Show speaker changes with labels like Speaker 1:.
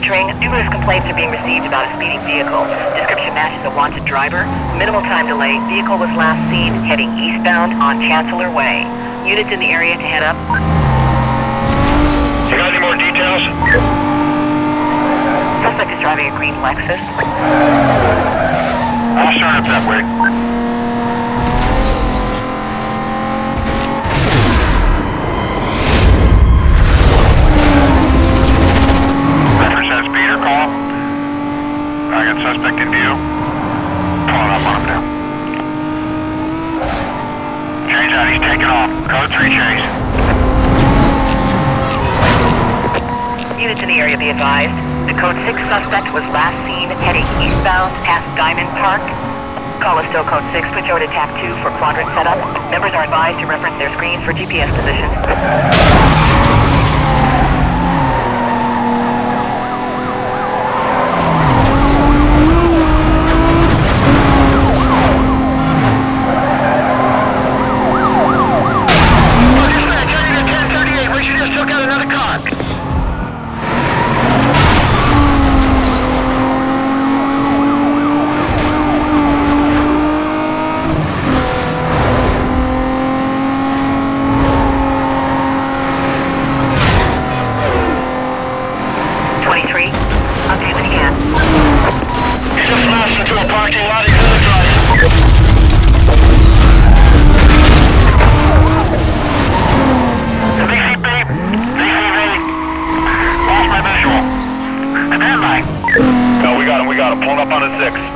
Speaker 1: monitoring. Numerous complaints are being received about a speeding vehicle. Description matches a wanted driver. Minimal time delay. Vehicle was last seen heading eastbound on Chancellor Way. Units in the area to head up.
Speaker 2: You got any more details?
Speaker 1: Suspect is driving a green Lexus.
Speaker 2: I'll start up that way. Pulling up on him. Change out, he's taking off. Code 3 chase.
Speaker 1: Units in the area be advised. The code 6 suspect was last seen heading eastbound past Diamond Park. Call is still code 6. Switch over to TAC 2 for quadrant setup. Members are advised to reference their screens for GPS position. 23. Update when
Speaker 2: just smashed into a parking lot. He's in the drive. No, we got him, we got him. Pulling up on a six.